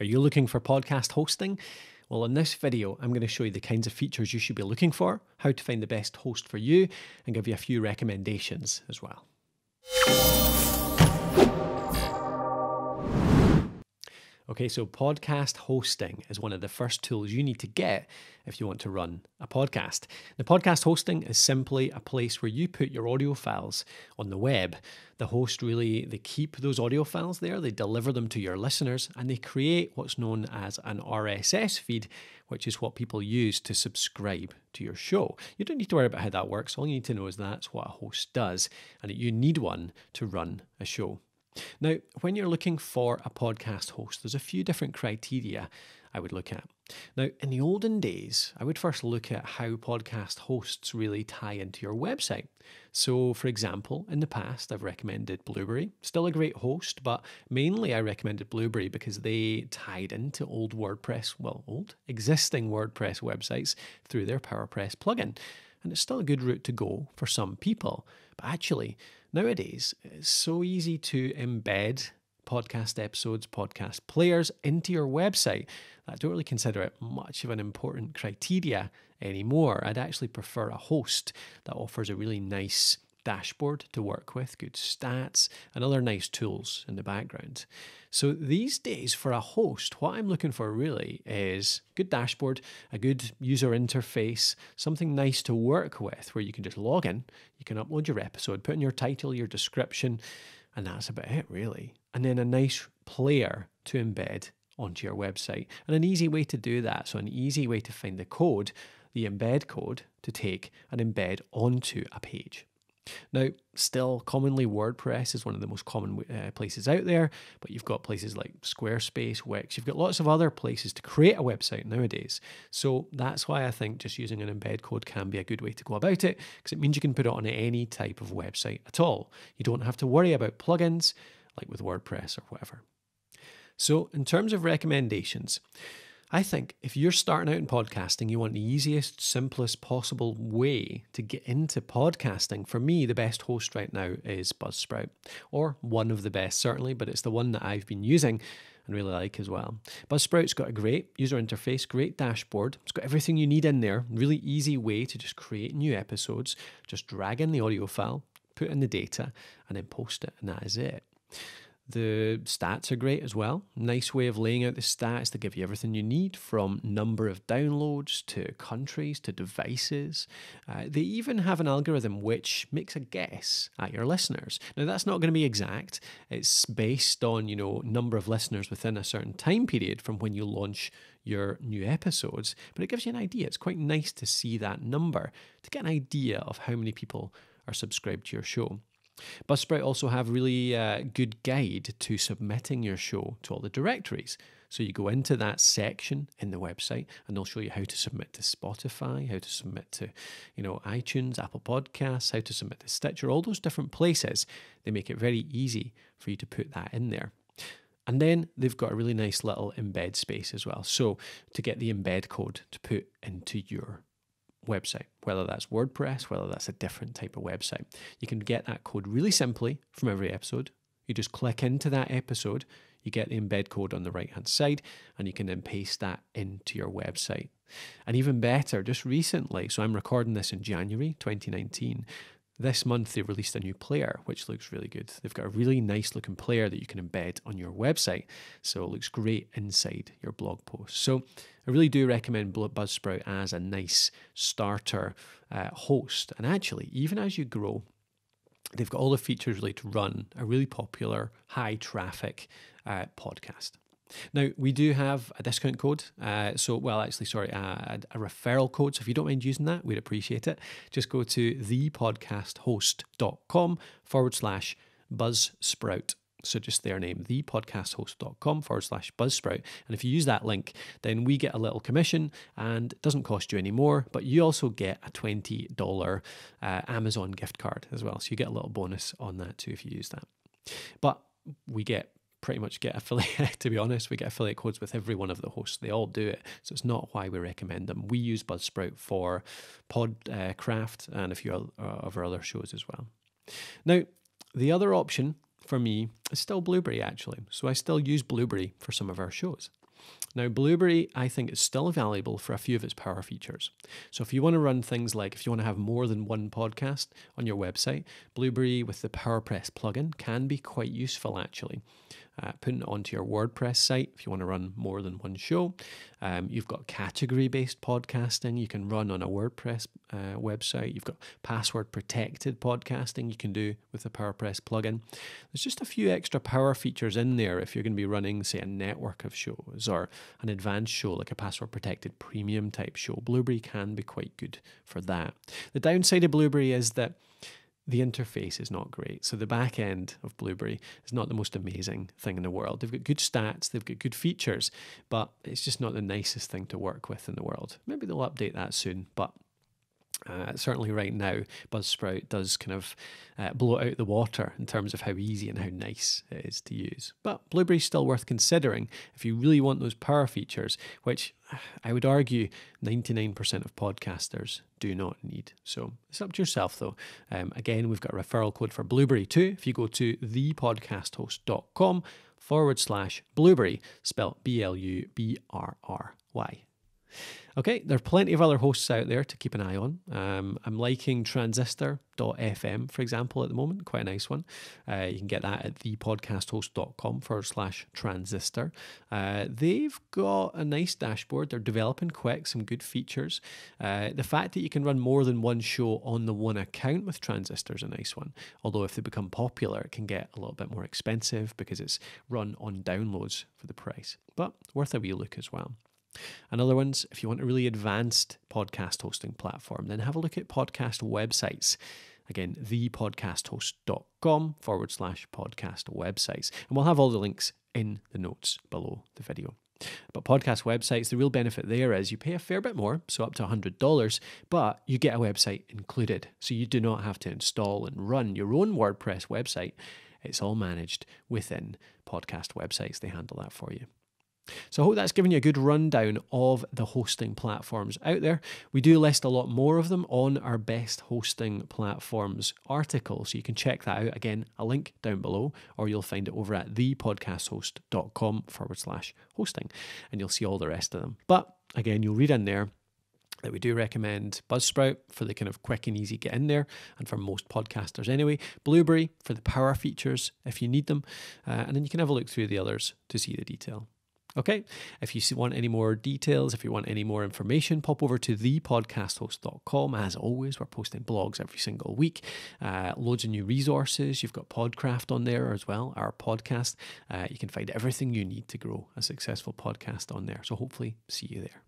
Are you looking for podcast hosting? Well, in this video, I'm going to show you the kinds of features you should be looking for, how to find the best host for you, and give you a few recommendations as well. Okay, so podcast hosting is one of the first tools you need to get if you want to run a podcast. The podcast hosting is simply a place where you put your audio files on the web. The host really they keep those audio files there, they deliver them to your listeners, and they create what's known as an RSS feed, which is what people use to subscribe to your show. You don't need to worry about how that works. All you need to know is that's what a host does, and that you need one to run a show. Now, when you're looking for a podcast host, there's a few different criteria I would look at. Now, in the olden days, I would first look at how podcast hosts really tie into your website. So, for example, in the past, I've recommended Blubrry, still a great host, but mainly I recommended Blubrry because they tied into old WordPress, well, old existing WordPress websites through their PowerPress plugin. And it's still a good route to go for some people. But actually, Nowadays, it's so easy to embed podcast episodes, podcast players into your website I don't really consider it much of an important criteria anymore. I'd actually prefer a host that offers a really nice dashboard to work with, good stats, and other nice tools in the background. So these days, for a host, what I'm looking for really is good dashboard, a good user interface, something nice to work with where you can just log in, you can upload your episode, put in your title, your description, and that's about it really. And then a nice player to embed onto your website. And an easy way to do that, so an easy way to find the code, the embed code to take and embed onto a page. Now, still commonly WordPress is one of the most common uh, places out there, but you've got places like Squarespace, Wix, you've got lots of other places to create a website nowadays. So that's why I think just using an embed code can be a good way to go about it, because it means you can put it on any type of website at all. You don't have to worry about plugins like with WordPress or whatever. So, in terms of recommendations, I think if you're starting out in podcasting, you want the easiest, simplest possible way to get into podcasting. For me, the best host right now is Buzzsprout, or one of the best, certainly, but it's the one that I've been using and really like as well. Buzzsprout's got a great user interface, great dashboard. It's got everything you need in there. Really easy way to just create new episodes. Just drag in the audio file, put in the data, and then post it, and that is it. The stats are great as well. Nice way of laying out the stats to give you everything you need from number of downloads to countries to devices. Uh, they even have an algorithm which makes a guess at your listeners. Now that's not going to be exact. It's based on, you know, number of listeners within a certain time period from when you launch your new episodes, but it gives you an idea. It's quite nice to see that number to get an idea of how many people are subscribed to your show. Buzzsprout also have really uh, good guide to submitting your show to all the directories. So you go into that section in the website and they'll show you how to submit to Spotify, how to submit to, you know, iTunes, Apple Podcasts, how to submit to Stitcher, all those different places. They make it very easy for you to put that in there. And then they've got a really nice little embed space as well. So to get the embed code to put into your website, whether that's WordPress, whether that's a different type of website. You can get that code really simply from every episode. You just click into that episode, you get the embed code on the right hand side, and you can then paste that into your website. And even better, just recently, so I'm recording this in January 2019, this month they released a new player, which looks really good. They've got a really nice looking player that you can embed on your website. So it looks great inside your blog post. So I really do recommend Buzzsprout as a nice starter uh, host. And actually, even as you grow, they've got all the features really to run a really popular, high traffic uh, podcast. Now, we do have a discount code. Uh, so, well, actually, sorry, a, a, referral code. So, if you don't mind using that, we'd appreciate it. Just go to thepodcasthost.com forward slash buzzsprout. So, just their name, thepodcasthost.com forward slash buzzsprout. And if you use that link, then we get a little commission and it doesn't cost you any more, but you also get a $20 uh, Amazon gift card as well. So, you get a little bonus on that too if you use that. But we get pretty much get affiliate. to be honest, we get affiliate codes with every one of the hosts. They all do it, so it's not why we recommend them. We use Buzzsprout for Podcraft uh, and a few uh, of our other shows as well. Now, the other option for me is still Blubrry, actually. So I still use Blubrry for some of our shows. Now, Blubrry, I think, is still valuable for a few of its power features. So, if you want to run things like if you want to have more than one podcast on your website, Blubrry with the PowerPress plugin can be quite useful actually uh, putting it onto your WordPress site if you want to run more than one show. Um, you've got category based podcasting you can run on a WordPress uh, website. You've got password protected podcasting you can do with the PowerPress plugin. There's just a few extra power features in there if you're going to be running, say, a network of shows or an advanced show like a password protected premium type show. Blubrry can be quite good for that. The downside of Blubrry is that the interface is not great. So the back end of Blubrry is not the most amazing thing in the world. They've got good stats, they've got good features, but it's just not the nicest thing to work with in the world. Maybe they'll update that soon, but uh, certainly, right now, Buzzsprout does kind of uh, blow out the water in terms of how easy and how nice it is to use. But Blubrry's still worth considering if you really want those power features, which I would argue 99% of podcasters do not need. So it's up to yourself, though. Um, again, we've got a referral code for Blubrry too. If you go to thepodcasthost.com forward slash Blubrry, spelled B L U B R R Y. Okay, there are plenty of other hosts out there to keep an eye on. Um, I'm liking transistor.fm, for example, at the moment, quite a nice one. Uh, you can get that at thepodcasthost.com forward slash transistor. Uh, they've got a nice dashboard. They're developing quick, some good features. Uh, the fact that you can run more than one show on the one account with Transistor is a nice one. Although, if they become popular, it can get a little bit more expensive because it's run on downloads for the price. But worth a wee look as well. And other ones, if you want a really advanced podcast hosting platform, then have a look at podcast websites. Again, thepodcasthost.com forward slash podcast websites. And we'll have all the links in the notes below the video. But podcast websites, the real benefit there is you pay a fair bit more, so up to $100, but you get a website included. So you do not have to install and run your own WordPress website. It's all managed within podcast websites. They handle that for you. So I hope that's given you a good rundown of the hosting platforms out there. We do list a lot more of them on our best hosting platforms article, so you can check that out. Again, a link down below, or you'll find it over at thepodcasthost.com forward slash hosting, and you'll see all the rest of them. But again, you'll read in there that we do recommend Buzzsprout for the kind of quick and easy get in there, and for most podcasters anyway. Blubrry for the power features if you need them, uh, and then you can have a look through the others to see the detail. Okay, if you want any more details, if you want any more information, pop over to thepodcasthost.com. As always, we're posting blogs every single week, uh, loads of new resources. You've got Podcraft on there as well, our podcast. Uh, you can find everything you need to grow a successful podcast on there. So hopefully, see you there.